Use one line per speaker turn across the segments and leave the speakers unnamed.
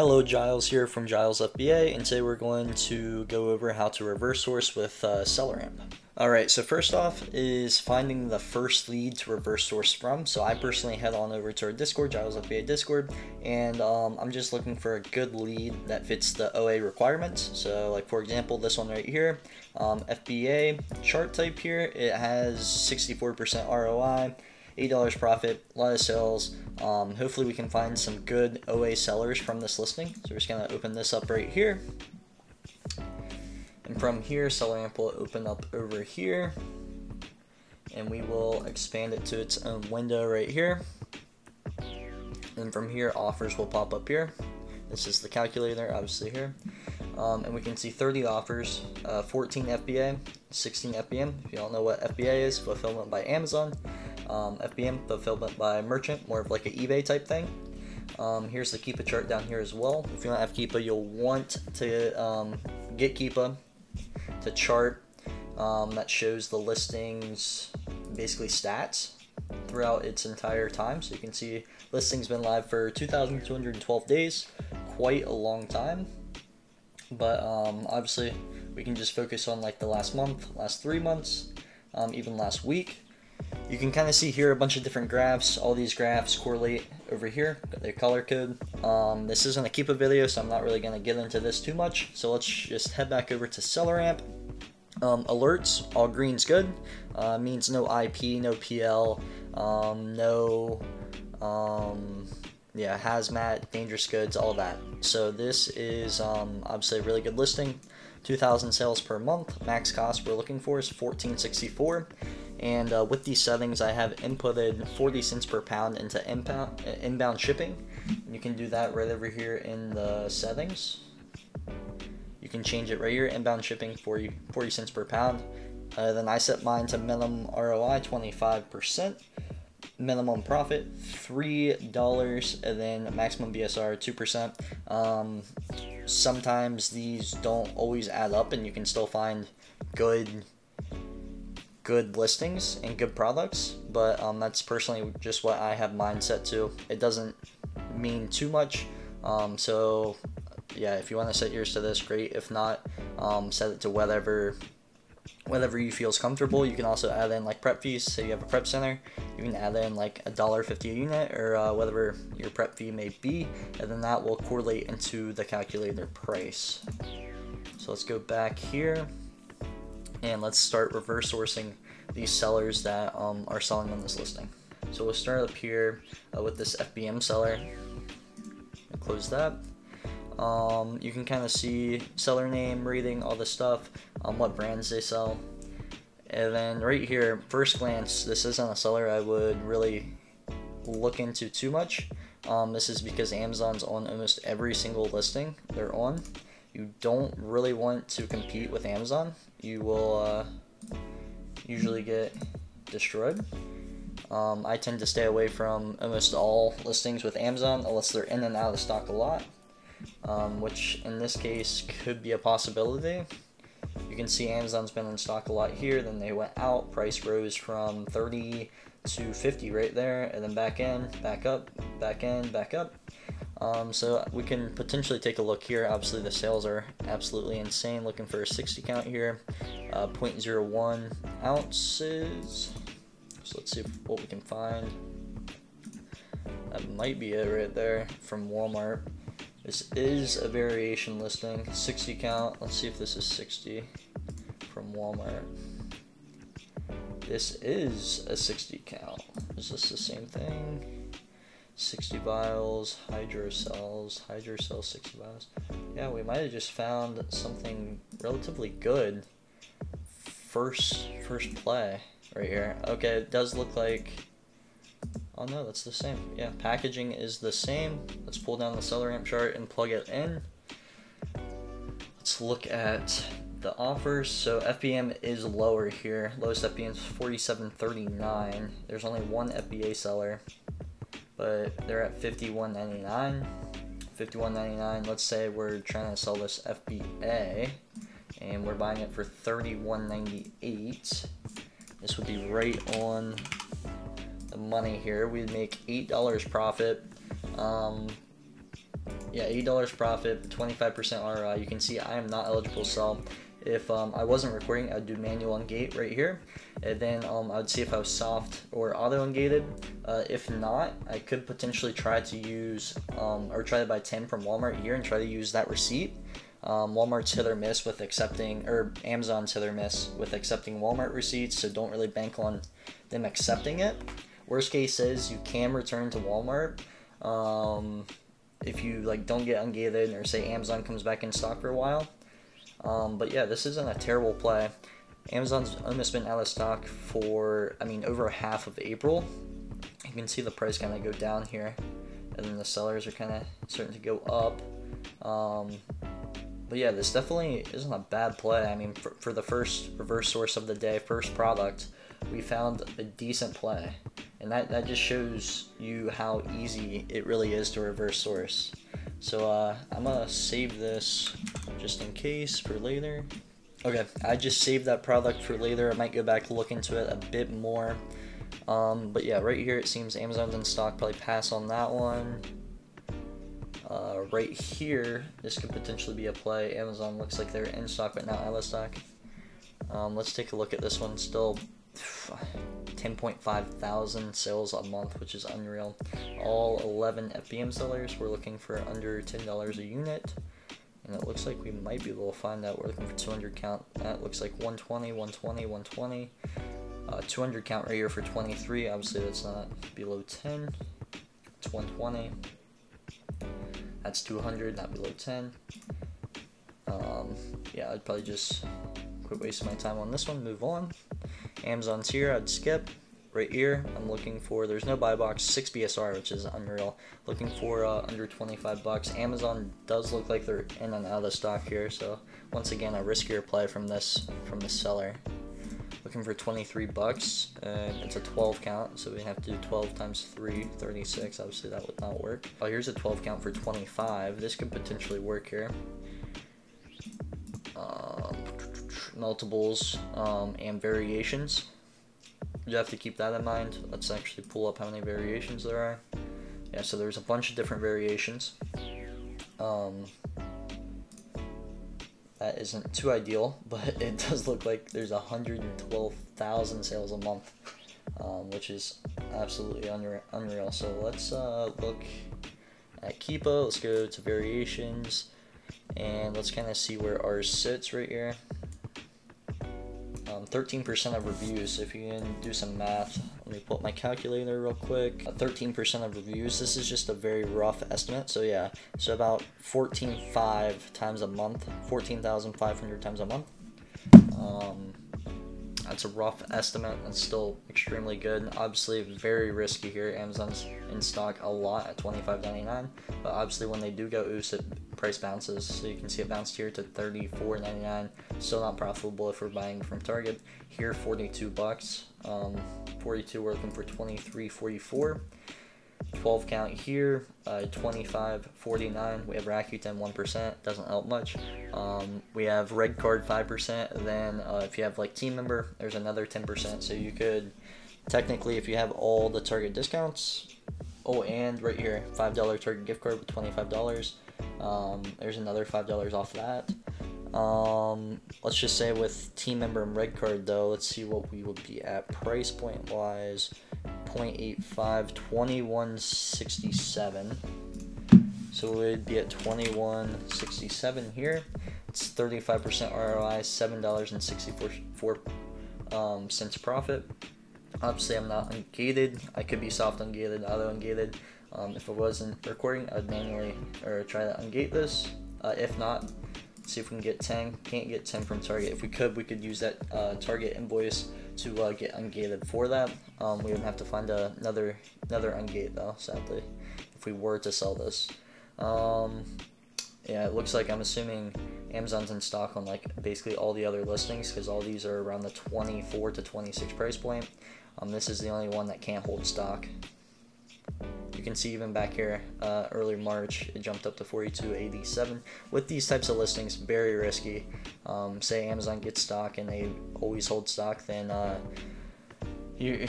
Hello, Jyles here from Jyles FBA, and today we're going to go over how to reverse source with uh, SellerAmp. Alright, so first off is finding the first lead to reverse source from. So I personally head on over to our Discord, Jyles FBA Discord, and um, I'm just looking for a good lead that fits the OA requirements. So like for example, this one right here, um, FBA chart type here, it has 64% ROI, $8 profit, a lot of sales. Um, hopefully we can find some good OA sellers from this listing. So we're just gonna open this up right here. And from here, SellerAmp will open up over here. And we will expand it to its own window right here. And from here, offers will pop up here. This is the calculator, obviously here. Um, and we can see 30 offers, uh, 14 FBA, 16 FBM. If you don't know what FBA is, fulfillment by Amazon. Um, FBM, fulfillment by merchant, more of like an eBay type thing. Um, here's the Keepa chart down here as well. If you don't have Keepa, you'll want to um, get Keepa to chart um, that shows the listings, basically stats throughout its entire time. So you can see listing's been live for 2,212 days, quite a long time. But um, obviously, we can just focus on like the last month, last three months, um, even last week. You can kind of see here a bunch of different graphs. All these graphs correlate over here, got their color code. Um, this isn't a Keepa video, so I'm not really going to get into this too much. So let's just head back over to SellerAmp. Um, alerts, all green's good. Uh, means no IP, no PL, um, no, um, yeah, hazmat, dangerous goods, all that. So this is um, obviously a really good listing. 2,000 sales per month. Max cost we're looking for is 1464 and uh, with these settings I have inputted 40 cents per pound into inbound, inbound shipping. You can do that right over here in the settings. You can change it right here, inbound shipping 40, 40 cents per pound. Uh, then I set mine to minimum ROI 25%, minimum profit $3, and then maximum BSR 2%. Um, sometimes these don't always add up and you can still find good good listings and good products, but um, that's personally just what I have mine set to. It doesn't mean too much. Um, so yeah, if you want to set yours to this, great. If not, um, set it to whatever whatever you feel is comfortable. You can also add in like prep fees. So you have a prep center, you can add in like a dollar fifty a unit or uh, whatever your prep fee may be, and then that will correlate into the calculator price. So let's go back here and let's start reverse sourcing these sellers that um, are selling on this listing. So we'll start up here uh, with this FBM seller. Close that. Um, you can kind of see seller name, rating, all this stuff, um, what brands they sell. And then right here, first glance, this isn't a seller I would really look into too much. Um, this is because Amazon's on almost every single listing they're on. You don't really want to compete with Amazon. You will uh, usually get destroyed. Um, I tend to stay away from almost all listings with Amazon unless they're in and out of stock a lot, um, which in this case could be a possibility. You can see Amazon's been in stock a lot here, then they went out, price rose from 30 to 50 right there, and then back in, back up, back in, back up. Um, so we can potentially take a look here. Obviously the sales are absolutely insane. Looking for a 60 count here, uh, 0.01 ounces. So let's see what we can find. That might be it right there from Walmart. This is a variation listing, 60 count. Let's see if this is 60 from Walmart. This is a 60 count. Is this the same thing? 60 vials, hydrocells, hydrocell 60 vials. Yeah, we might have just found something relatively good. First, first play right here. Okay, it does look like, oh no, that's the same. Yeah, packaging is the same. Let's pull down the seller amp chart and plug it in. Let's look at the offers. So FBM is lower here. Lowest FBM is 47.39. There's only one FBA seller but they're at 51.99 51.99 let's say we're trying to sell this FBA and we're buying it for 31.98 this would be right on the money here we'd make eight dollars profit um, yeah, eight dollars profit, 25% ROI. You can see I am not eligible to sell. If um, I wasn't recording, I'd do manual ungate right here. And then um, I would see if I was soft or auto ungated. Uh, if not, I could potentially try to use um, or try to buy 10 from Walmart here and try to use that receipt. Um, Walmart's hit or miss with accepting, or Amazon's hit or miss with accepting Walmart receipts, so don't really bank on them accepting it. Worst case is you can return to Walmart um, if you like don't get ungated or say Amazon comes back in stock for a while. Um, but yeah, this isn't a terrible play. Amazon's almost been out of stock for, I mean, over half of April. You can see the price kind of go down here, and then the sellers are kind of starting to go up. Um, but yeah, this definitely isn't a bad play. I mean, for, for the first reverse source of the day, first product, we found a decent play. And that, that just shows you how easy it really is to reverse source. So uh, I'm gonna save this just in case for later. Okay, I just saved that product for later. I might go back look into it a bit more. Um, but yeah, right here it seems Amazon's in stock. Probably pass on that one. Uh, right here, this could potentially be a play. Amazon looks like they're in stock but not out of stock. Um, let's take a look at this one. Still 10.5 thousand sales a month, which is unreal. All 11 FBM sellers, we're looking for under $10 a unit. And it looks like we might be able to find that. We're looking for 200 count. That looks like 120, 120, 120. Uh, 200 count right here for 23. Obviously, that's not below 10. It's 120. That's 200, not below 10. Um, yeah, I'd probably just quit wasting my time on this one, move on. Amazon's here, I'd skip. Right here, I'm looking for, there's no buy box, 6 BSR, which is unreal. Looking for uh, under 25 bucks. Amazon does look like they're in and out of stock here, so once again, a riskier play from this, from the seller. Looking for 23 bucks, and it's a 12 count, so we have to do 12 times 3, 36. Obviously, that would not work. Oh, here's a 12 count for 25. This could potentially work here. Um, multiples um, and variations. You have to keep that in mind. Let's actually pull up how many variations there are. Yeah, so there's a bunch of different variations. Um, that isn't too ideal, but it does look like there's 112,000 sales a month, um, which is absolutely unreal. So let's uh, look at Keepa. Let's go to variations, and let's kind of see where ours sits right here. 13% um, of reviews. If you can do some math, let me pull up my calculator real quick. 13% uh, of reviews. This is just a very rough estimate. So yeah, so about 14.5 times a month, 14,500 times a month. Um, that's a rough estimate and still extremely good. Obviously, very risky here. Amazon's in stock a lot at $25.99, but obviously when they do go ooze, it price bounces. So you can see it bounced here to $34.99. Still not profitable if we're buying from Target. Here, 42 bucks. Um, 42 we're for 23.44. 12 count here, uh, 25.49. We have Rakuten 1%, doesn't help much. Um, we have Red Card 5%. Then uh, if you have like team member, there's another 10%. So you could technically, if you have all the Target discounts, oh, and right here, $5 Target gift card with $25. Um, there's another $5 off that. Um, let's just say with team member and red card though, let's see what we would be at price point wise. 0.85, 2167. So we'd be at 2167 here. It's 35% ROI, $7.64 um, cents profit. Obviously, I'm not ungated. I could be soft ungated, auto ungated. Um, if I wasn't recording, I'd manually or try to ungate this. Uh, if not, see if we can get 10. Can't get 10 from Target. If we could, we could use that uh, Target invoice to uh, get ungated for that. Um, we would have to find a, another another ungate though, sadly, if we were to sell this. Um, yeah, it looks like I'm assuming Amazon's in stock on like basically all the other listings because all these are around the 24 to 26 price point. Um, this is the only one that can't hold stock. You can see even back here, uh, early March, it jumped up to 42.87. With these types of listings, very risky. Um, say Amazon gets stock and they always hold stock, then uh, you,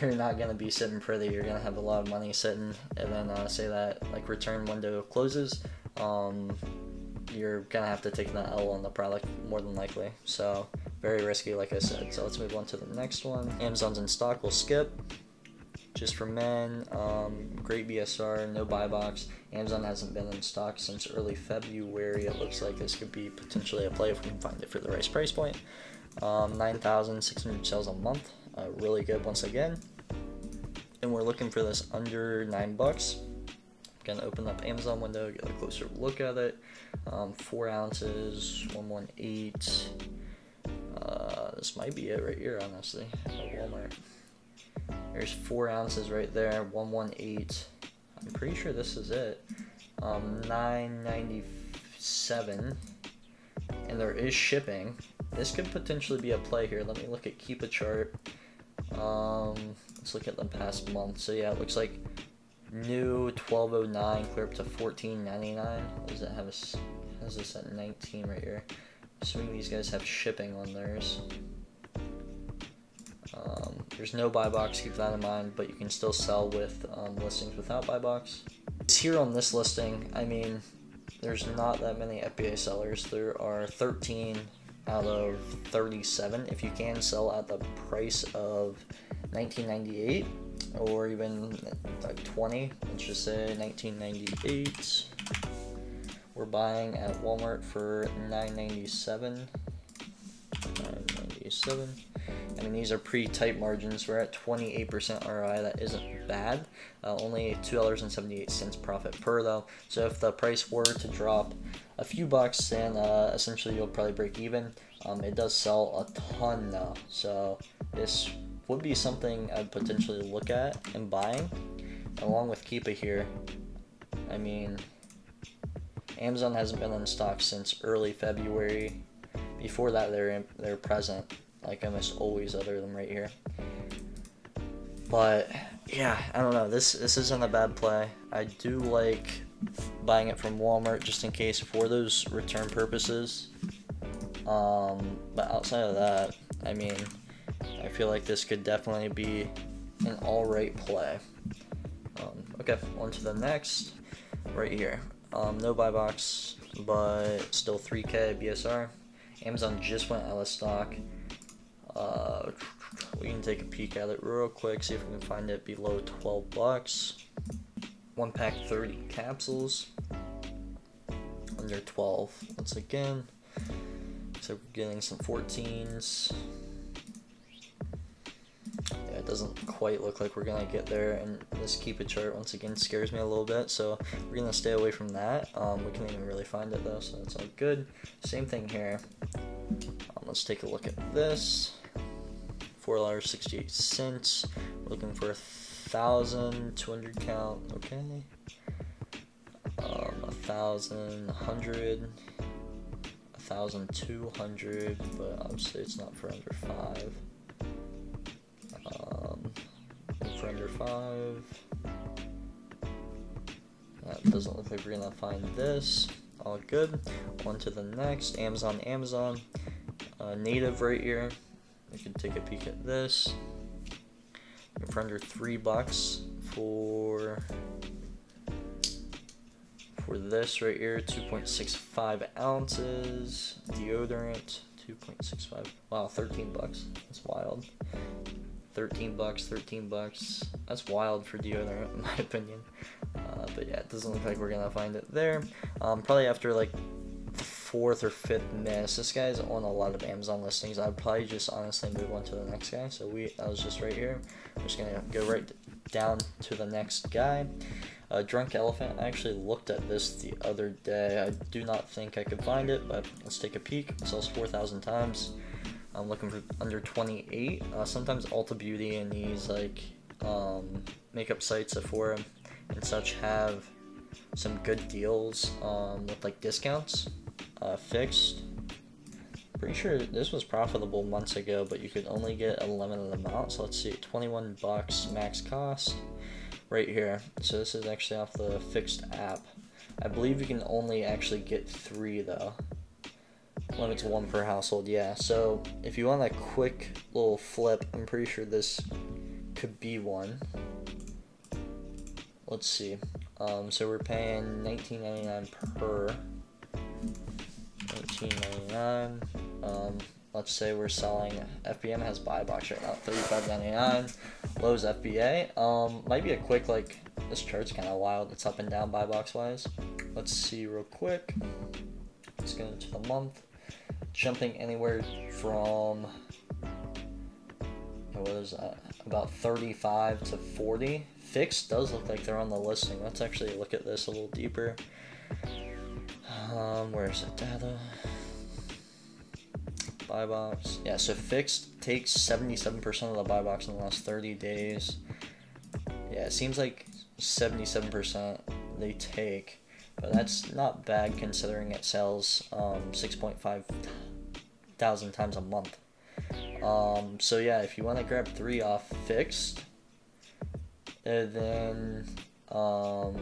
you're not going to be sitting pretty. You're going to have a lot of money sitting, and then uh, say that like return window closes, um, you're gonna have to take that L on the product more than likely. So very risky, like I said. So let's move on to the next one. Amazon's in stock. We'll skip. Just for men, um, great BSR, no buy box. Amazon hasn't been in stock since early February. It looks like this could be potentially a play if we can find it for the right price point. Um, 9,600 sales a month, uh, really good once again. And we're looking for this under nine bucks. Gonna open up Amazon window, get a closer look at it. Um, four ounces, 118. Uh, this might be it right here, honestly, at Walmart. There's four ounces right there, 118. I'm pretty sure this is it. Um, 997. And there is shipping. This could potentially be a play here. Let me look at Keepa chart. Um, let's look at the past month. So yeah, it looks like new 1209 clear up to 1499. Does it have a? Has this at 19 right here? Assuming these guys have shipping on theirs. Um, there's no buy box, keep that in mind, but you can still sell with um, listings without buy box. Here on this listing, I mean, there's not that many FBA sellers. There are 13 out of 37. If you can sell at the price of 1998 or even like 20, let's just say 1998. We're buying at Walmart for 997. 997. I mean, these are pretty tight margins. We're at 28% ROI. That isn't bad. Uh, only $2.78 profit per, though. So if the price were to drop a few bucks, then uh, essentially you'll probably break even. Um, it does sell a ton, though. So this would be something I'd potentially look at and buying, along with Keepa here. I mean, Amazon hasn't been in stock since early February. Before that, they're they're present like almost always other than right here. But yeah, I don't know. This this isn't a bad play. I do like buying it from Walmart just in case for those return purposes. Um, but outside of that, I mean, I feel like this could definitely be an alright play. Um, okay, on to the next, right here. Um, no buy box, but still 3K BSR. Amazon just went out of stock. Uh, we can take a peek at it real quick, see if we can find it below 12 bucks. One pack 30 capsules. Under 12. Once again. So we're getting some 14s. Yeah, it doesn't quite look like we're gonna get there, and this Keepa chart once again scares me a little bit, so we're gonna stay away from that. Um, we can't even really find it though, so that's all good. Same thing here. Um, let's take a look at this four dollars sixty eight cents. Looking for a thousand two hundred count. Okay. Um, a thousand hundred, a thousand two hundred, but obviously it's not for under five. Um, for under five. That doesn't look like we're gonna find this. All good. On to the next. Amazon, Amazon. Uh, native right here. We can take a peek at this. For under three bucks for for this right here, 2.65 ounces deodorant, 2.65. Wow, 13 bucks. That's wild. 13 bucks, 13 bucks. That's wild for deodorant, in my opinion. Uh, but yeah, it doesn't look like we're gonna find it there. Um, probably after like fourth or fifth miss. This guy's on a lot of Amazon listings. I'd probably just honestly move on to the next guy. So we, I was just right here. I'm just gonna go right down to the next guy. Uh, Drunk Elephant. I actually looked at this the other day. I do not think I could find it, but let's take a peek. It sells 4,000 times. I'm looking for under 28. Uh, sometimes Ulta Beauty and these like um, makeup sites, Sephora and such have some good deals um, with like discounts uh, fixed. Pretty sure this was profitable months ago, but you could only get a limited amount. So let's see, 21 bucks max cost right here. So this is actually off the fixed app. I believe you can only actually get three though. Limit to one per household, yeah. So if you want a quick little flip, I'm pretty sure this could be one. Let's see. Um, so we're paying 19.99 per. 19.99. Um, let's say we're selling FBM has buy box right now, 35.99. Lowe's FBA. Um, might be a quick like this chart's kind of wild. It's up and down buy box wise. Let's see real quick. Let's go into the month. Jumping anywhere from what is that? About 35 to 40. Fixed does look like they're on the listing. Let's actually look at this a little deeper. Um, where's the data? Buy box. Yeah, so fixed takes 77% of the buy box in the last 30 days. Yeah, it seems like 77% they take, but that's not bad considering it sells um, 6.5 thousand times a month. Um, so yeah, if you want to grab three off fixed, and then um,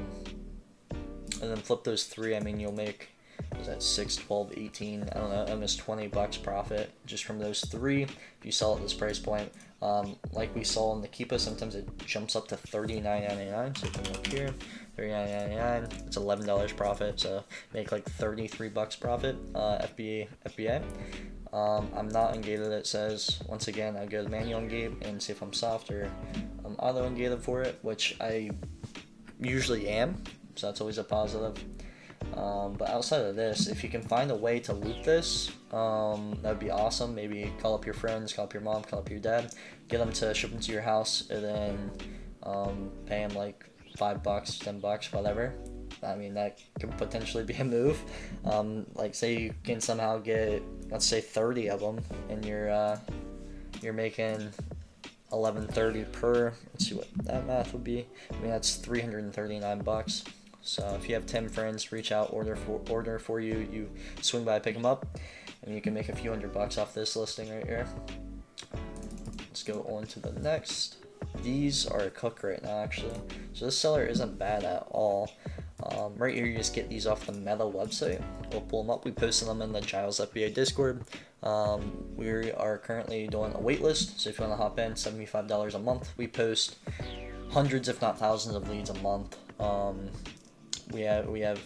and then flip those three, I mean you'll make was that 6 12 18 i don't know almost 20 bucks profit just from those three if you sell at this price point um, like we saw in the Keepa, sometimes it jumps up to $39.99. So can look here, $39.99. It's $11 profit, so make like 33 bucks profit. Uh, FBA, FBA. Um, I'm not ungated, it says. Once again, I go to manual ungate and see if I'm soft or I'm auto ungated for it, which I usually am, so that's always a positive. Um, but outside of this, if you can find a way to loop this, um, that would be awesome. Maybe call up your friends, call up your mom, call up your dad, get them to ship them to your house, and then um, pay them like five bucks, ten bucks, whatever. I mean, that could potentially be a move. Um, like, say you can somehow get, let's say, 30 of them, and you're uh, you're making 1130 per. Let's see what that math would be. I mean, that's 339 bucks. So if you have 10 friends reach out, order for order for you, you swing by, pick them up, and you can make a few hundred bucks off this listing right here. Let's go on to the next. These are a cook right now, actually. So this seller isn't bad at all. Um, right here, you just get these off the Meta website. We'll pull them up. We posted them in the Jyles FBA Discord. Um, we are currently doing a waitlist, so if you want to hop in, $75 a month. We post hundreds, if not thousands, of leads a month. Um, we have we have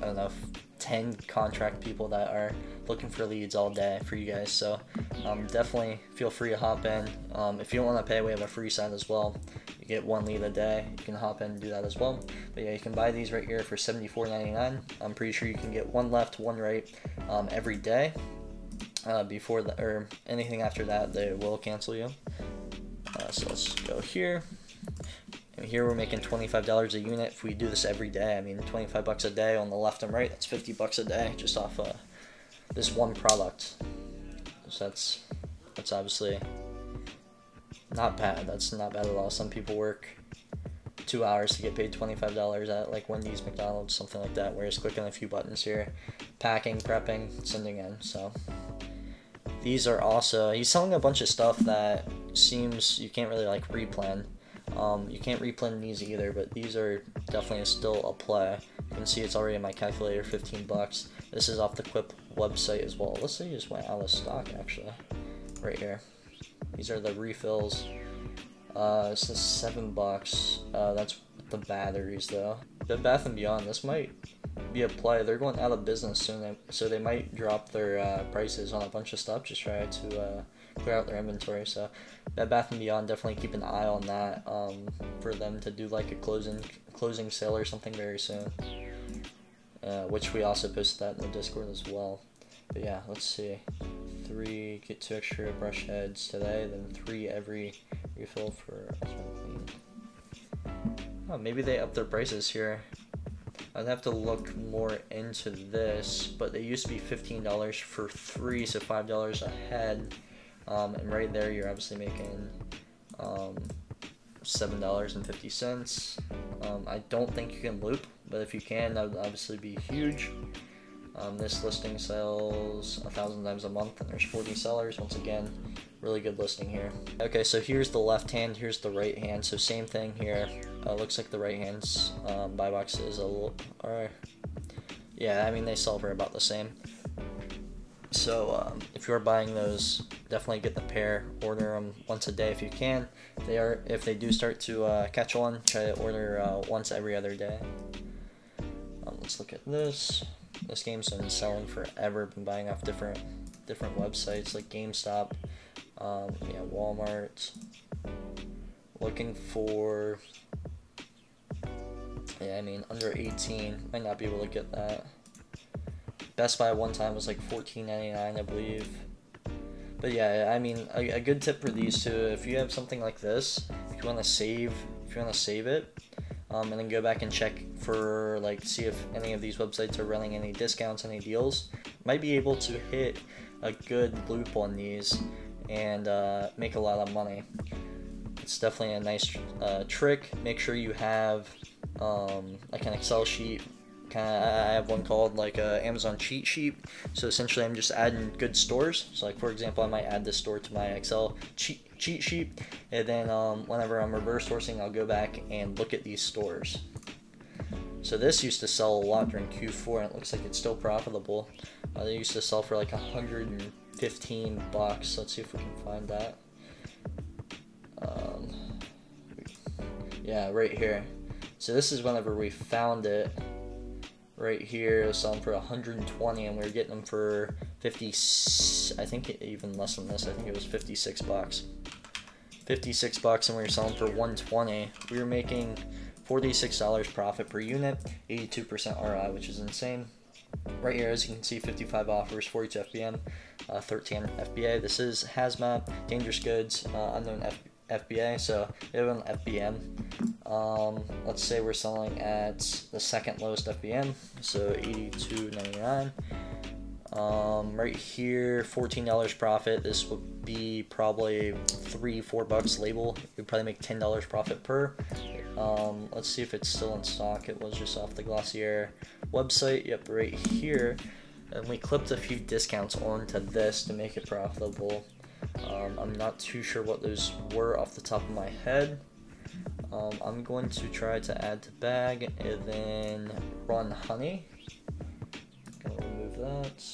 I don't know 10 contract people that are looking for leads all day for you guys. So um, definitely feel free to hop in. Um, if you don't want to pay we have a free site as well. You get one lead a day you can hop in and do that as well. But yeah you can buy these right here for $74.99 i'm pretty sure you can get one left one right um, every day. Uh, before the or anything after that they will cancel you. Uh, so let's go here and here we're making $25 a unit if we do this every day. I mean, 25 bucks a day on the left and right, that's 50 bucks a day just off uh, this one product. So that's, that's obviously not bad. That's not bad at all. Some people work two hours to get paid $25 at like Wendy's, McDonald's, something like that, whereas clicking a few buttons here, packing, prepping, sending in. So these are also, he's selling a bunch of stuff that seems you can't really like replan. Um, you can't replan these either, but these are definitely still a play. You can see it's already in my calculator, 15 bucks. This is off the Quip website as well. Let's say you just went out of stock actually, right here. These are the refills. Uh, this is seven bucks. Uh, that's the batteries though. Bed Bath and Beyond. This might be a play. They're going out of business soon, so they might drop their uh, prices on a bunch of stuff. Just try to uh, clear out their inventory. So Bed Bath and Beyond definitely keep an eye on that um, for them to do like a closing closing sale or something very soon. Uh, which we also posted that in the Discord as well. But yeah, let's see. Three get two extra brush heads today, then three every refill for. Oh, maybe they up their prices here. I'd have to look more into this, but they used to be $15 for three, so $5 a head. Um, and right there, you're obviously making um, $7.50. Um, I don't think you can loop, but if you can, that would obviously be huge. Um, this listing sells a thousand times a month, and there's 40 sellers. Once again, really good listing here. Okay, so here's the left hand, here's the right hand. So same thing here. Uh, looks like the right hand's um, buy box is a little, or yeah, I mean they sell for about the same. So um, if you're buying those, definitely get the pair. Order them once a day if you can. They are if they do start to uh, catch on, try to order uh, once every other day. Um, let's look at this. This game's been selling forever. Been buying off different different websites like GameStop, um, yeah, Walmart. Looking for yeah, I mean under 18 might not be able to get that. Best Buy one time was like $14.99, I believe. But yeah, I mean, a, a, good tip for these two, if you have something like this, if you want to save, if you want to save it, um, and then go back and check for like see if any of these websites are running any discounts, any deals, might be able to hit a good loop on these and uh, make a lot of money. It's definitely a nice uh, trick. Make sure you have um, like an Excel sheet kind of I have one called like a Amazon cheat sheet. So essentially, I'm just adding good stores. So like for example, I might add this store to my Excel cheat cheat sheet, and then um, whenever I'm reverse sourcing, I'll go back and look at these stores. So this used to sell a lot during Q4, and it looks like it's still profitable. Uh, they used to sell for like 115 bucks. Let's see if we can find that. Um, yeah, right here. So this is whenever we found it right here selling for 120 and we are getting them for 50 I think even less than this I think it was 56 bucks. 56 bucks and we were selling for 120 we were making $46 profit per unit 82% ROI which is insane. Right here as you can see 55 offers 42 FBM uh, 13 FBA this is hazmat dangerous goods uh, unknown F FBA so we have an FBM um, let's say we're selling at the second lowest FBM, so 82.99. Um, right here, $14 profit. This would be probably three, four bucks label. You'd probably make $10 profit per. Um, let's see if it's still in stock. It was just off the Glossier website. Yep, right here. And we clipped a few discounts onto this to make it profitable. Um, I'm not too sure what those were off the top of my head. Um, I'm going to try to add to bag and then run honey. Gonna remove that.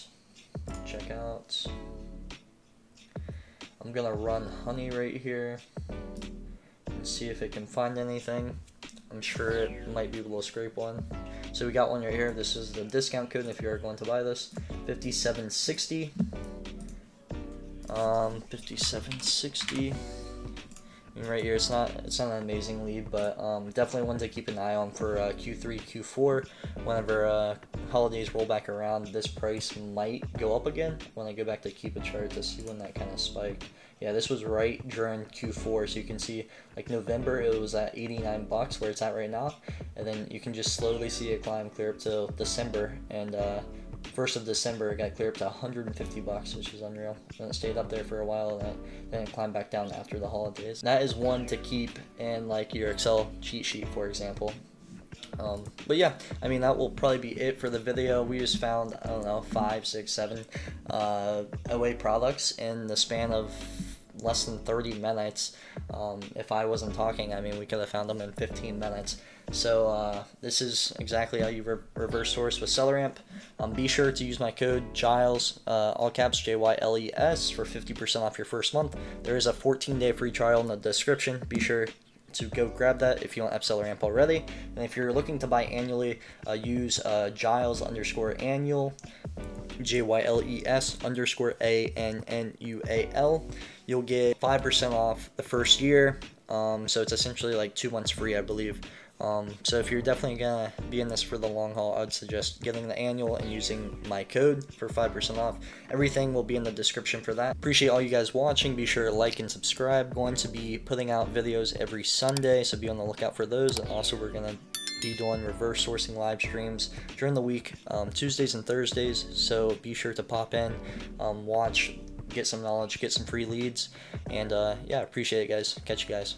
Check out. I'm gonna run honey right here and see if it can find anything. I'm sure it might be able to scrape one. So we got one right here. This is the discount code if you are going to buy this. 5760. Um, 5760 right here. It's not it's not an amazing lead, but um, definitely one to keep an eye on for uh, Q3, Q4. Whenever uh, holidays roll back around, this price might go up again. When I go back to Keepa chart to see when that kind of spike. Yeah, this was right during Q4, so you can see like November it was at 89 bucks where it's at right now, and then you can just slowly see it climb clear up to December and. Uh, first of December, it got clear up to 150 bucks, which is unreal. And it stayed up there for a while, and then it climbed back down after the holidays. That is one to keep in like your Excel cheat sheet, for example. Um, but yeah, I mean that will probably be it for the video. We just found I don't know five, six, seven uh, OA products in the span of less than 30 minutes. Um, if I wasn't talking, I mean, we could have found them in 15 minutes. So uh, this is exactly how you re reverse source with SellerAmp. Um, be sure to use my code Jyles, uh, all caps J Y L E S, for 50% off your first month. There is a 14-day free trial in the description. Be sure to go grab that if you want AppSellerAmp already. And if you're looking to buy annually, uh, use uh, Jyles underscore annual, J Y L E S underscore A N N U A L. You'll get 5% off the first year. Um, so it's essentially like two months free, I believe. Um, so if you're definitely gonna be in this for the long haul, I'd suggest getting the annual and using my code for 5% off. Everything will be in the description for that. Appreciate all you guys watching. Be sure to like and subscribe. Going to be putting out videos every Sunday, so be on the lookout for those. And also we're gonna be doing reverse sourcing live streams during the week, um, Tuesdays and Thursdays. So be sure to pop in, um, watch, get some knowledge, get some free leads, and uh, yeah, appreciate it, guys. Catch you guys.